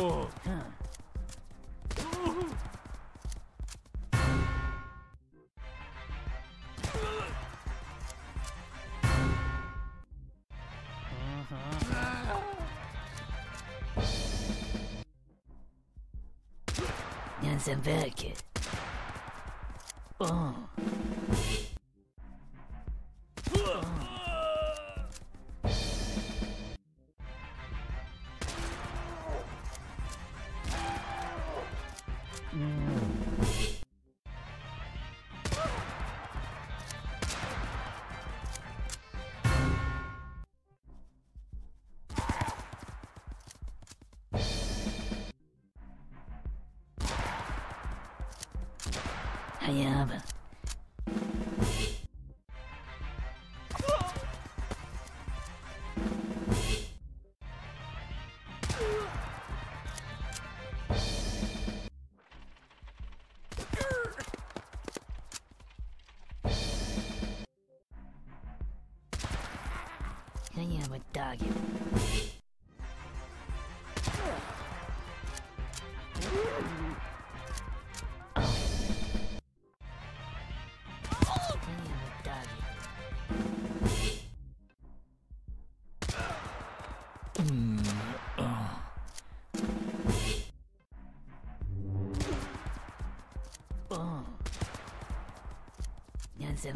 어. 연산백기 어. Hayaba. Hayaba dog. Oh. Ganzen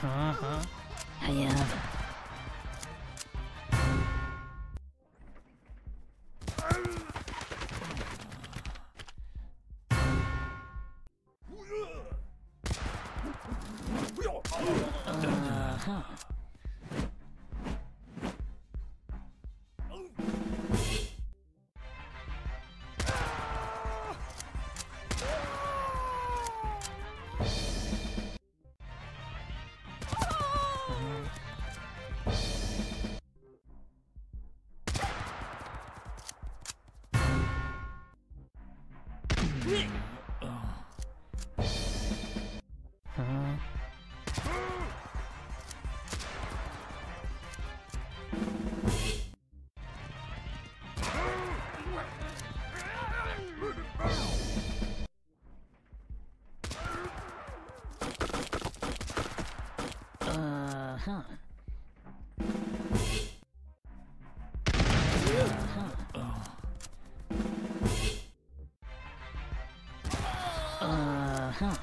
Uh-huh. Hayaba. Uh-huh. Uh-huh.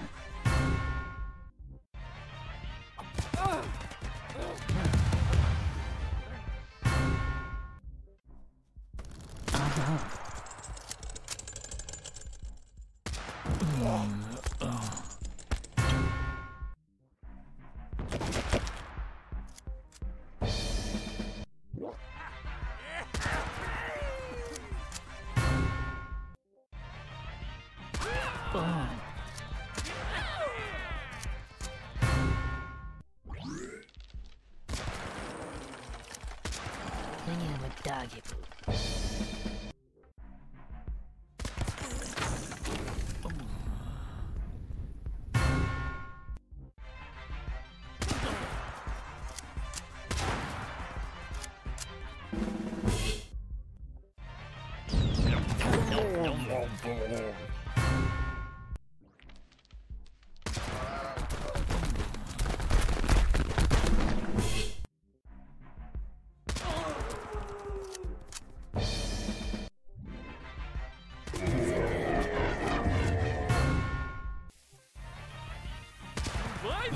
Oh. Tag, pô.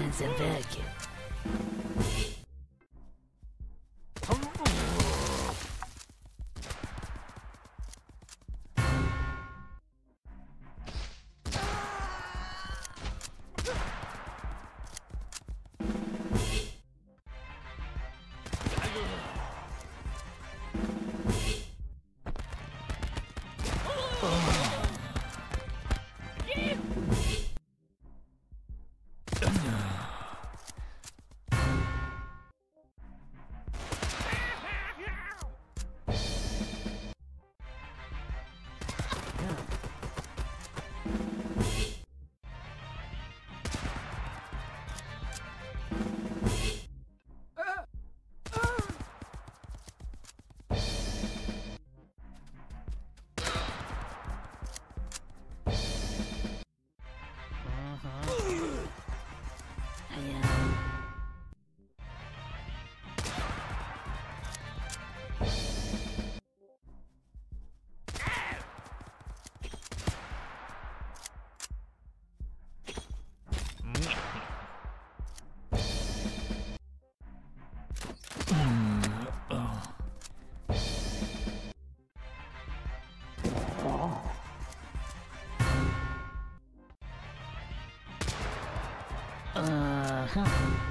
Panzerberg. か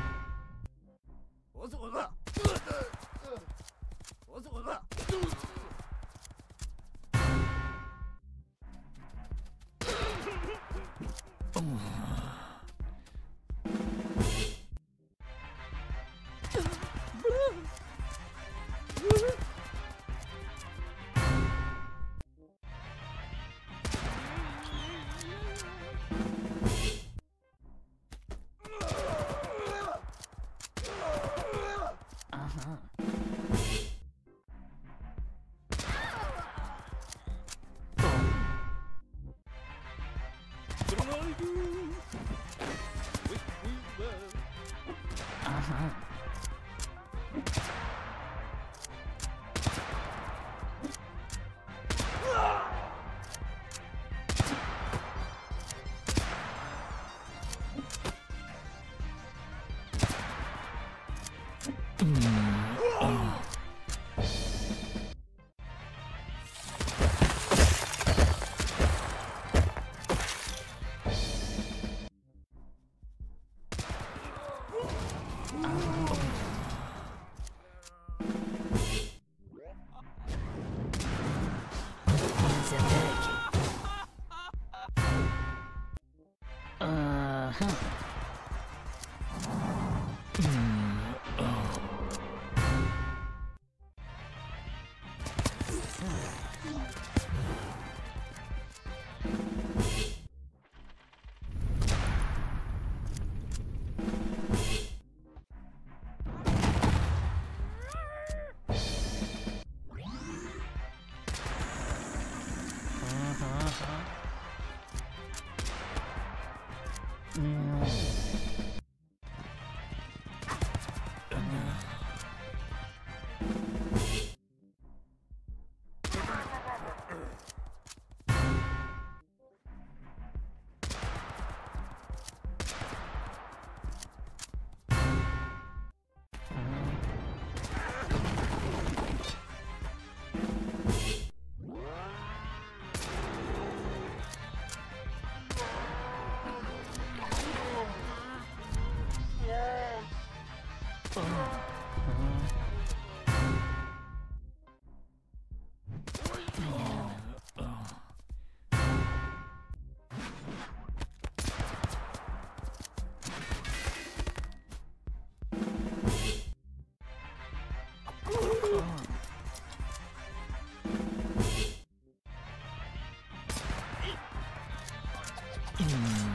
Mm.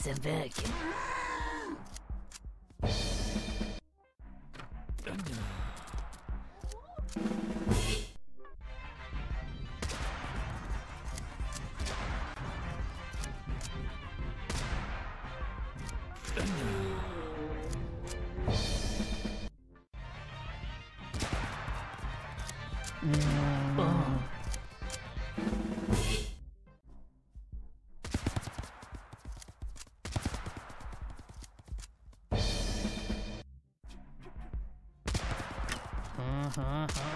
Zemberg. Oh. Uh-huh.